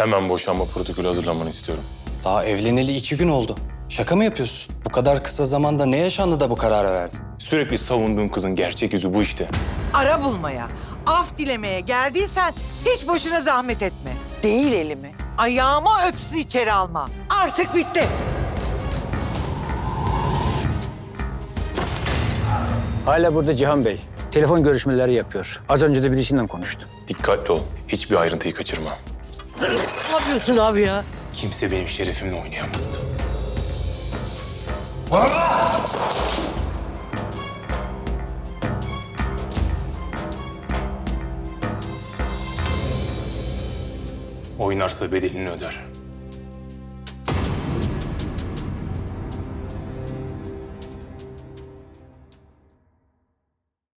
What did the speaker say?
Hemen boşanma protokolü hazırlamanı istiyorum. Daha evleneli iki gün oldu. Şaka mı yapıyorsun? Bu kadar kısa zamanda ne yaşandı da bu karara verdin? Sürekli savunduğun kızın gerçek yüzü bu işte. Ara bulmaya, af dilemeye geldiysen hiç boşuna zahmet etme. Değil elimi. Ayağıma öpsün içeri alma. Artık bitti. Hala burada Cihan Bey. Telefon görüşmeleri yapıyor. Az önce de birisiyle konuştu. Dikkatli ol. Hiçbir ayrıntıyı kaçırma. Ne yapıyorsun abi ya? Kimse benim şerefimle oynayamaz. Oynarsa bedelini öder.